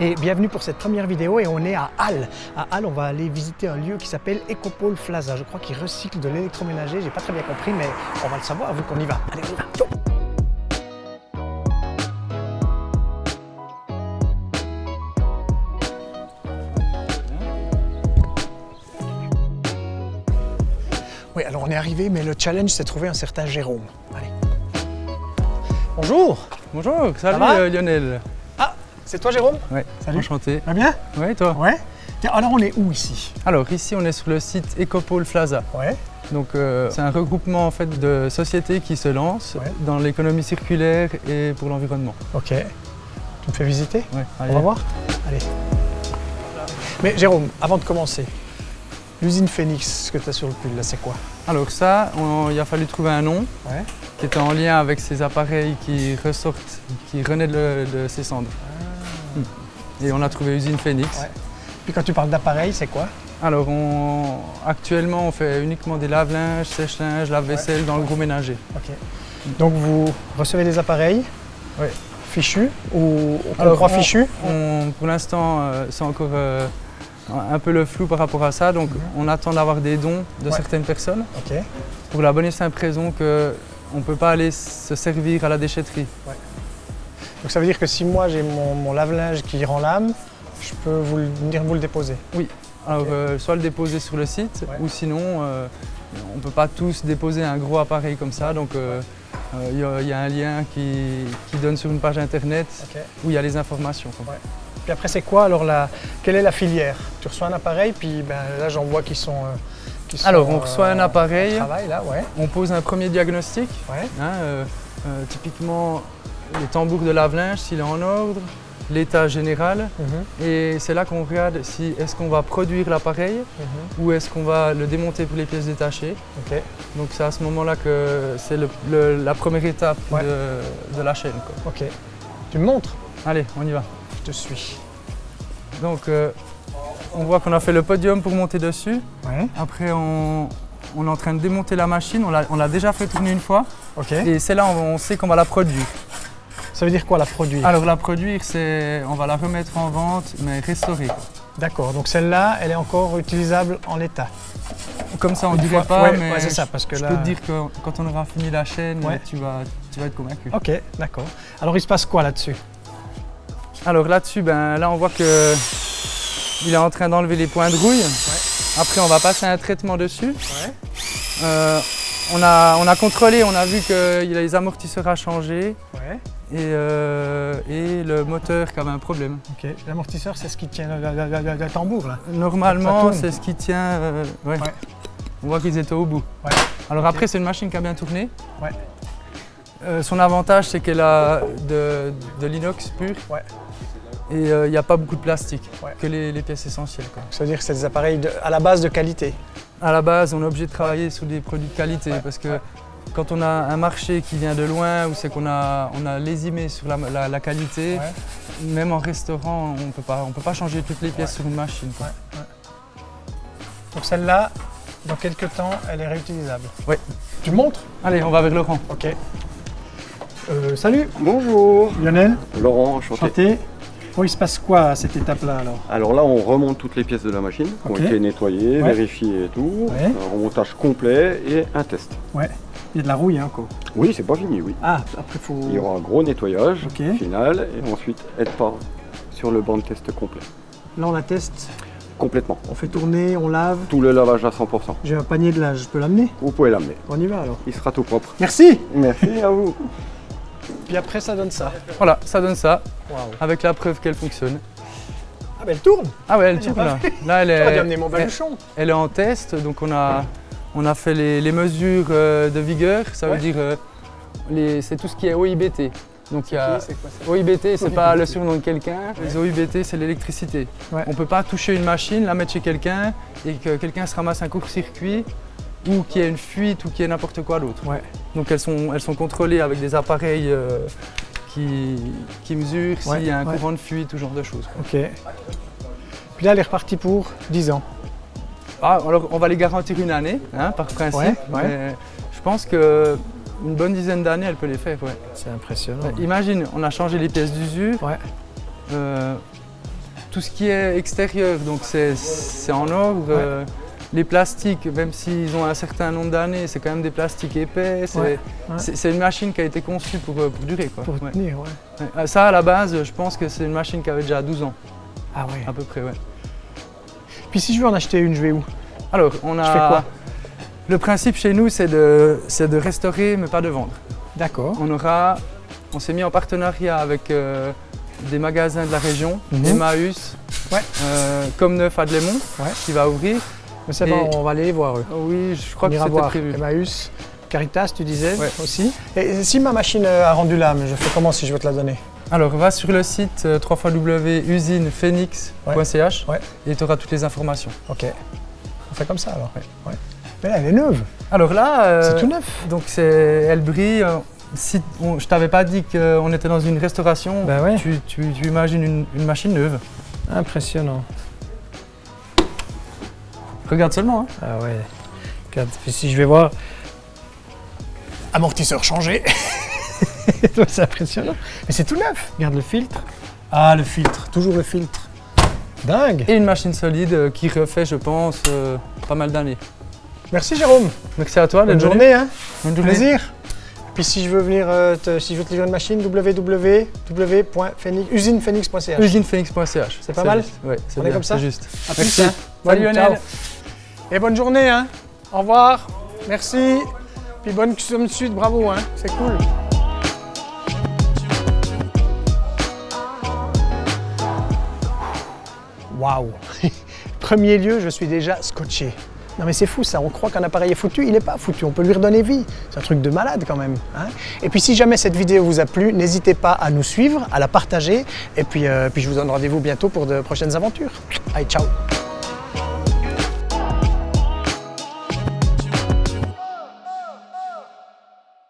Et bienvenue pour cette première vidéo et on est à Halle. À Halle, on va aller visiter un lieu qui s'appelle Ecopole Plaza. Je crois qu'il recycle de l'électroménager, j'ai pas très bien compris, mais on va le savoir vu qu'on y va. Allez, on y va. Oui, alors on est arrivé, mais le challenge, c'est de trouver un certain Jérôme. Allez. Bonjour Bonjour, salut va? euh, Lionel. C'est toi Jérôme Ouais, Salut. enchanté. Va bien Ouais, et toi Ouais. Tiens, alors on est où ici Alors ici on est sur le site Ecopole Plaza. Ouais. Donc euh, c'est un regroupement en fait de sociétés qui se lancent Ouais. dans l'économie circulaire et pour l'environnement. Ok. Tu me fais visiter Ouais, On allez. va voir Allez. Mais Jérôme, avant de commencer, l'usine Phoenix, ce que tu as sur le pull, là, c'est quoi? Alors ça, on- il a fallu trouver un nom Ouais. qui était en lien avec ces appareils qui ressortent, qui renaissent de, de ces cendres. Et on a trouvé usine Phoenix. Ouais. Puis quand tu parles d'appareil, c'est quoi Alors on- actuellement on fait uniquement des lave-linges, sèche-linges, lave-vaisselle dans le gros ménager. Ok. Donc vous recevez des appareils fichus ou Alors, on- fichus On- pour l'instant, euh, c'est encore euh, un peu le flou par rapport à ça. Donc, on attend d'avoir des dons de Mhm. Ouais. certaines personnes pour la bonne et simple raison qu'on ne peut pas aller se servir à la déchetterie. Donc ça veut dire que si moi j'ai mon, mon lave-linge qui rend l'âme, je peux vous le- venir vous le déposer. Alors, Ok. euh, soit le déposer sur le site, Ouais. ou sinon, euh, on ne peut pas tous déposer un gros appareil comme ça. Donc, euh, il y a- il y, a un lien qui, qui donne sur une page internet où il y a les informations. Puis après c'est quoi alors la quelle est la filière? Tu reçois un appareil puis ben, là j'en vois qui sont, qui sont, Alors, on reçoit un appareil. travail là, ouais. On pose un premier diagnostic. Ouais. Hein, typiquement, le tambour de lave-linge, s'il est en ordre, l'état général. Mhm, Et c'est là qu'on regarde si est-ce qu'on va produire l'appareil mhm. ou est-ce qu'on va le démonter pour les pièces détachées. Donc c'est à ce moment-là que c'est la première étape Ouais. de, de la chaîne. quoi. Ok. Tu me montres? Allez, on y va. Je te suis. Donc euh, on voit qu'on a fait le podium pour monter dessus. Ouais. Après on, on est en train de démonter la machine, on l'a- déjà fait tourner une fois. Et c'est là on, on sait qu'on va la produire. Ça veut dire quoi la produire Alors la produire, c'est on va la remettre en vente, mais restaurée. D'accord. Donc celle-là, elle est encore utilisable en l'état. Comme ça on Une dirait fois- pas, ouais, mais ouais, ça, parce que je là- peux te dire que quand on aura fini la chaîne, Ouais. tu, vas, tu vas être convaincu. Ok. D'accord. Alors il se passe quoi là-dessus? Alors là-dessus, ben, là on voit que il est en train d'enlever les points de rouille. Après on va passer un traitement dessus. Euh, on, a, on a contrôlé, on a vu que les amortisseurs à changer Ouais. et, euh, et le moteur qui avait un problème. Ok. L'amortisseur, c'est ce qui tient le, tambour là. Normalement c'est ce qui tient. euh, ouais. Ouais. On voit qu'ils étaient au bout. Ouais. Alors après c'est une machine qui a bien tourné. Euh, son avantage c'est qu'elle a de, de l'inox pur. Ouais. Et euh, il n'y a pas beaucoup de plastique, Ouais. que les, les pièces essentielles. quoi. Ça veut dire que c'est des appareils de- à la base de qualité. À la base, on est obligé de travailler sur des produits de qualité Ouais, parce que quand on a un marché qui vient de loin ou c'est qu'on a, on a lésimé sur la, la- la qualité, même en restaurant, on on peut pas changer toutes les pièces sur une machine. quoi. Donc celle-là, dans quelques temps, elle est réutilisable. Ouais. Tu montres? Allez, on va vers Laurent. Ok. Euh, salut Bonjour, Lionel, Laurent, enchanté. enchanté. Bon, il se passe quoi à cette étape-là alors Alors là, on remonte toutes les pièces de la machine, qui ont été nettoyées, Ouais. vérifiées et tout. Ouais. Un remontage complet et un test. Ouais. Il y a de la rouille hein, encore. Oui, c'est pas fini, oui. Ah, après faut. Il y aura un gros nettoyage final et ensuite être part sur le banc de test complet. Là on la teste, Complètement. on fait tourner, on lave. Tout le lavage à 100%. J'ai un panier de linge, je peux l'amener? Vous pouvez l'amener. On y va alors. Il sera tout propre. Merci Merci à vous. Puis après ça donne ça. Voilà, ça donne ça, avec la preuve qu'elle fonctionne. Ah ben elle tourne Ah ouais, elle J'ai tourne pas là. Là, elle est, mon baluchon. elle est en test, donc on a, on a fait les, les mesures euh, de vigueur. Ça Ouais. veut dire, euh, c'est tout ce qui est OIBT. Donc il y a, quoi OIBT, c'est pas le surnom de quelqu'un. Les OIBT, c'est l'électricité. Ouais. On ne peut pas toucher une machine, la mettre chez quelqu'un et que quelqu'un se ramasse un court-circuit ou qu'il y ait une fuite ou qu'il y ait n'importe quoi d'autre. Ouais. Donc elles sont, elles sont contrôlées avec des appareils euh, qui, qui mesurent Ouais, s'il y a un ouais. courant de fuite ou ce genre de choses. quoi. Ok. Puis là elle est repartie pour 10 ans. Ah, alors on va les garantir une année, hein, par principe. Mais je pense que une bonne dizaine d'années, elle peut les faire. Ouais. C'est impressionnant. Imagine, on a changé les pièces d'usure. Ouais. Euh, tout ce qui est extérieur, donc c'est c'est en ordre. euh, les plastiques, même s'ils ont un certain nombre d'années, c'est quand même des plastiques épais. C'est Ouais, ouais. une machine qui a été conçue pour, euh, pour durer. Quoi. Pour Ouais. tenir, ouais. Ah, Ça, à la base, je pense que c'est une machine qui avait déjà 12 ans, Ah ouais. à peu près. Ouais. Puis si je veux en acheter une, je vais où? Alors, on a. Je fais quoi? Le principe chez nous, c'est de, restaurer, mais pas de vendre. D'accord. On aura, on s'est mis en partenariat avec euh, des magasins de la région, Mhm. Emmaüs, Ouais. euh, comme neuf à Ouais. qui va ouvrir. Mais c'est Et- bon, on va aller les voir eux. Oh oui, je crois on que c'était prévu. Emmaüs, Caritas, tu disais Ouais. aussi. Et si ma machine euh, a rendu l'âme, je fais comment si je veux te la donner? Alors, va sur le site euh, www.usinephoenix.ch Ouais. et tu auras toutes les informations. Ok. On fait comme ça alors. Ouais. Mais là, elle est neuve. Alors là, euh, C'est tout neuf. donc c'est, elle brille. euh, Si on- je t'avais pas dit qu'on était dans une restauration, Ben ouais. tu, tu- tu imagines une, une machine neuve. Impressionnant. Regarde seulement. hein. Ah ouais. Regarde, puis si je vais voir. Amortisseur changé. c'est impressionnant. Mais c'est tout neuf. Regarde le filtre. Ah, le filtre. Toujours le filtre. Dingue. Et une machine solide euh, qui refait, je pense, euh, pas mal d'années. Merci Jérôme. Merci à toi. Bonne journée. Hein. Bonne journée. Plaisir. Puis si je veux venir, euh, te- si je veux te livrer une machine, www.usinephoenix.ch. Usinephoenix.ch. C'est pas mal. Ouais, c'est On est bien, comme ça C'est juste. À plus, Merci. hein. Salut Bonne- Lionel. ciao. Et bonne journée. Hein. Au revoir. Merci. Puis bonne somme suite. Bravo. Hein. C'est cool. Waouh Premier lieu, je suis déjà scotché. Non mais c'est fou ça, on croit qu'un appareil est foutu, il n'est pas foutu, on peut lui redonner vie. C'est un truc de malade quand même. hein. et puis si jamais cette vidéo vous a plu, n'hésitez pas à nous suivre, à la partager, et puis, euh, puis je vous donne rendez-vous bientôt pour de prochaines aventures. Allez, ciao